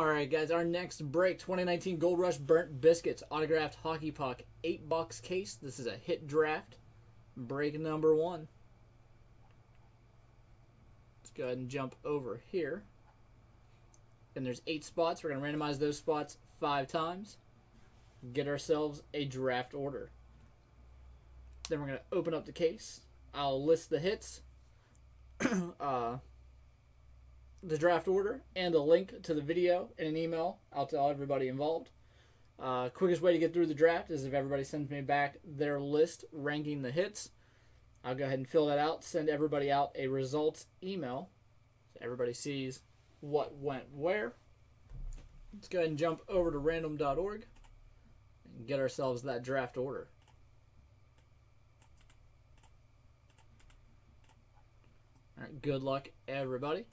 All right, guys, our next break 2019 Gold Rush Burnt Biscuits autographed hockey puck, 8 box case. This is a hit draft. Break number one. Let's go ahead and jump over here. And there's eight spots. We're going to randomize those spots five times. Get ourselves a draft order. Then we're going to open up the case. I'll list the hits. uh, the draft order and a link to the video in an email out to everybody involved. Uh, quickest way to get through the draft is if everybody sends me back their list ranking the hits. I'll go ahead and fill that out, send everybody out a results email so everybody sees what went where. Let's go ahead and jump over to random.org and get ourselves that draft order. All right, good luck, everybody.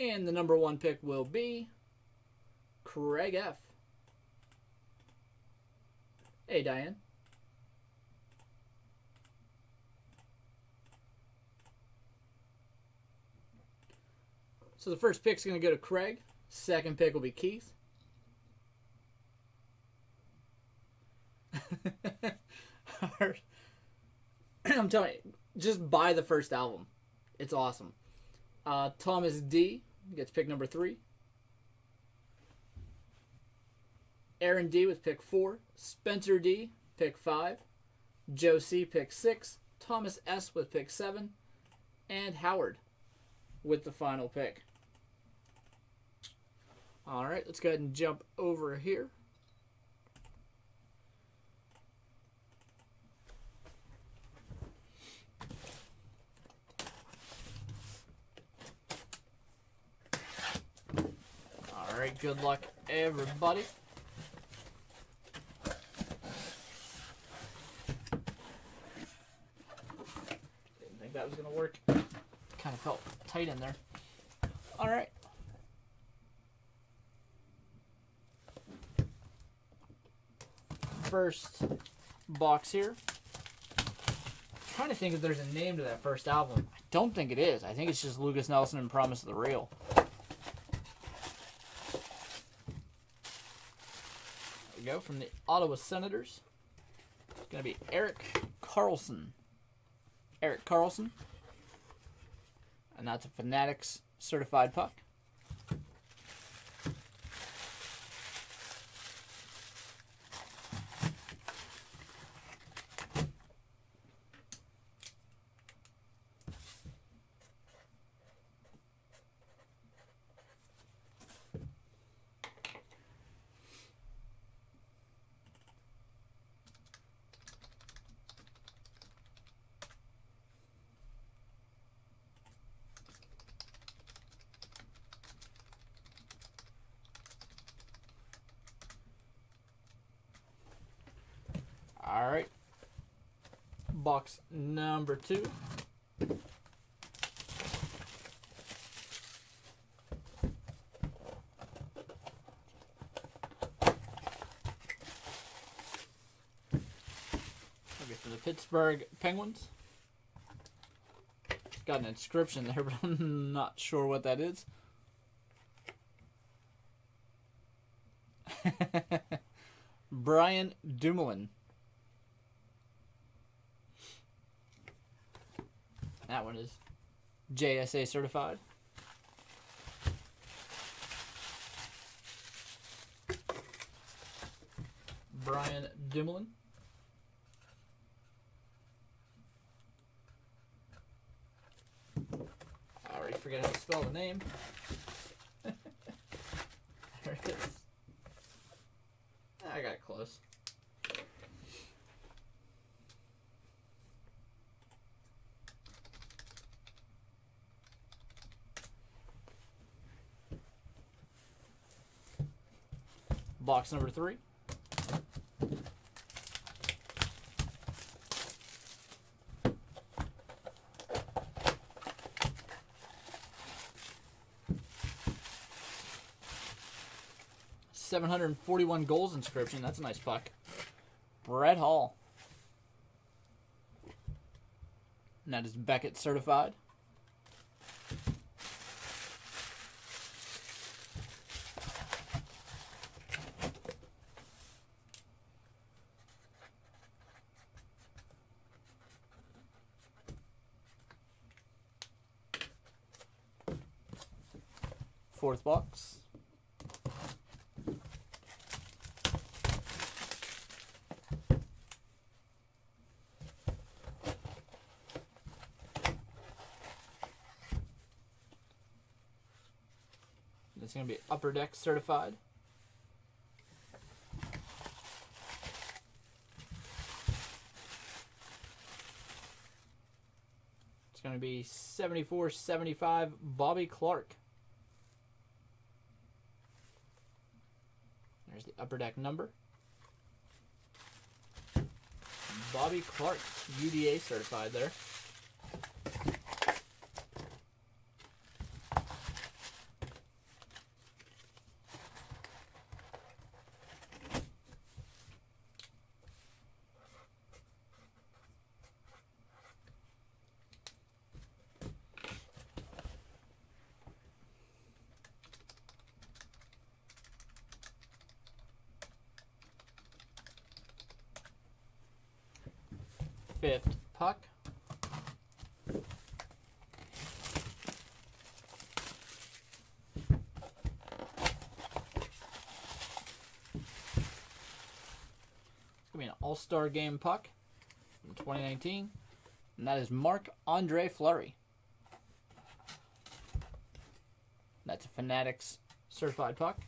And the number one pick will be Craig F. Hey, Diane. So the first pick is going to go to Craig. Second pick will be Keith. I'm telling you, just buy the first album. It's awesome. Uh, Thomas D gets pick number three. Aaron D with pick four. Spencer D, pick five. Joe C, pick six. Thomas S with pick seven. And Howard with the final pick. All right, let's go ahead and jump over here. All right, good luck, everybody. Didn't think that was going to work. Kind of felt tight in there. All right. First box here. trying to think if there's a name to that first album. I don't think it is. I think it's just Lukas Nelson and Promise of the Real. There we go. From the Ottawa Senators. It's going to be Erik Karlsson. Erik Karlsson. And that's a Fanatics certified puck. All right. Box number two. Maybe for the Pittsburgh Penguins. Got an inscription there, but I'm not sure what that is. Brian Dumoulin. That is JSA certified. Brian Dumoulin. I already forget how to spell the name. there it is. I got close. Box number three. Seven hundred and forty-one goals inscription. That's a nice puck. Brett Hull. And that is Beckett certified. Fourth box. It's going to be Upper Deck certified. It's going to be 74 75 Bobby Clarke. There's the Upper Deck number. Bobby Clarke, UDA certified there. Fifth puck. It's going to be an All Star Game puck from 2019. And that is Marc Andre Fleury. That's a Fanatics certified puck.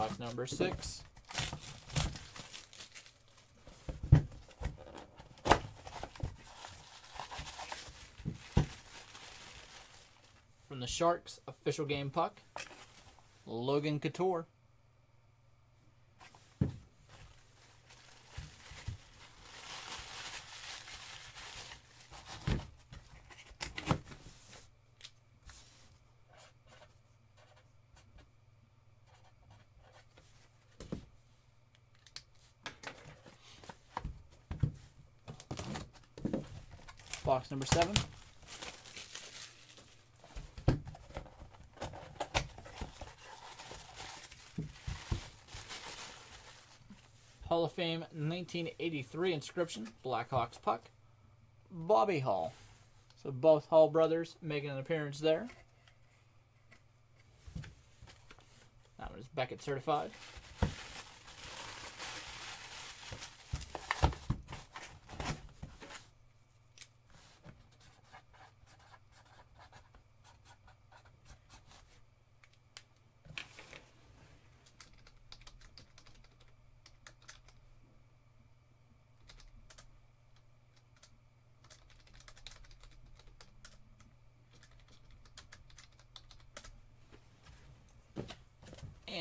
Box number six. From the Sharks, official game puck, Logan Couture. Box number seven. Hall of Fame 1983 inscription, Blackhawks puck, Bobby Hull. So both Hull brothers making an appearance there. That one is Beckett certified.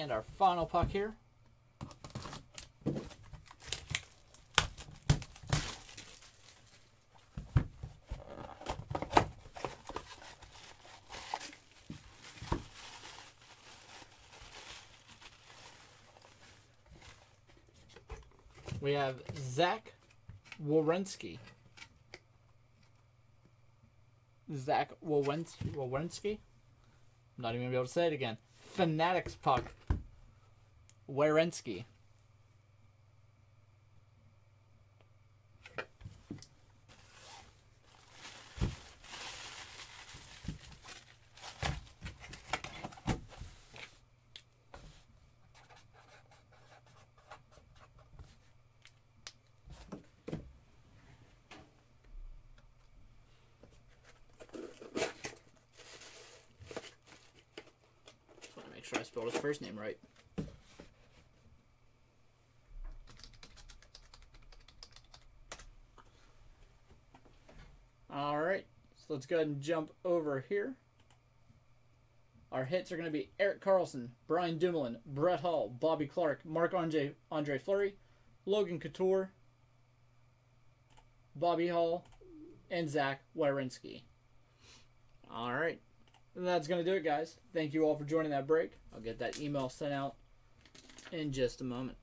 And our final puck here. We have Zach Werenski. Zach Wawrenski. I'm not even gonna be able to say it again. Fanatics puck. Werenski. Just want to make sure I spelled his first name right. All right, so let's go ahead and jump over here. Our hits are going to be Erik Karlsson, Brian Dumoulin, Brett Hull, Bobby Clarke, Marc Andre, Andre Fleury, Logan Couture, Bobby Hull, and Zach Werenski. All right. And that's going to do it, guys. Thank you all for joining that break. I'll get that email sent out in just a moment.